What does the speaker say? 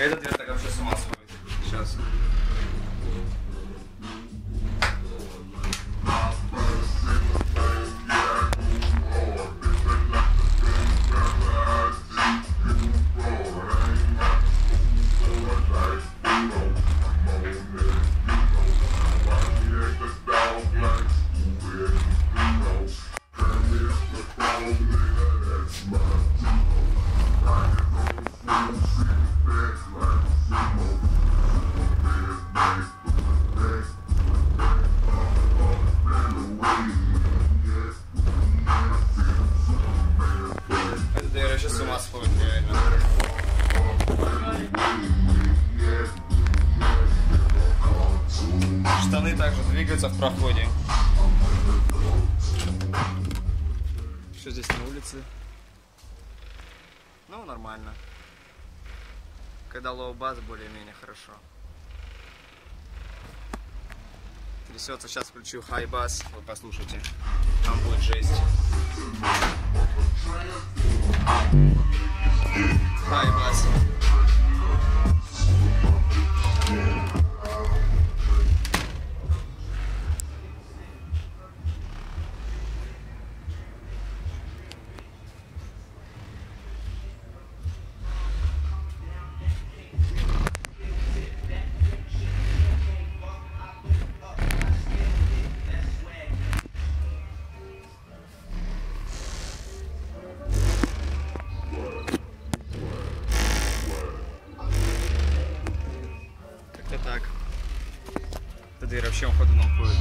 여기서 제가 дверь вообще с ума сходит, реально. Штаны также двигаются в проходе. Что здесь на улице? Ну, нормально. Когда low bass, более-менее хорошо. Трясется, сейчас включу high bass, вы послушайте. Там будет жесть. はい、マジ。tak. Wtedy Rał się chodu na pływ.